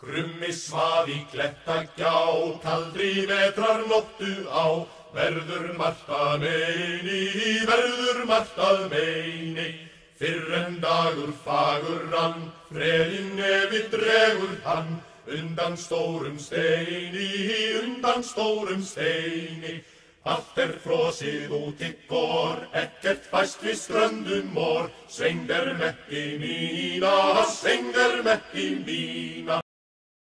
Krummi svaf í klettagjá, kaldri vetrar nóttu á, verður margt að meini, verður margt að meini. Fyrr en dagur fagur rann, freðin nefi dregur hann, undan stórum steini, undan stórum steini. Allt er frosið út í gór, ekkert fæst við ströndum mór, sveng er mekki mína, sveng er mekki mína.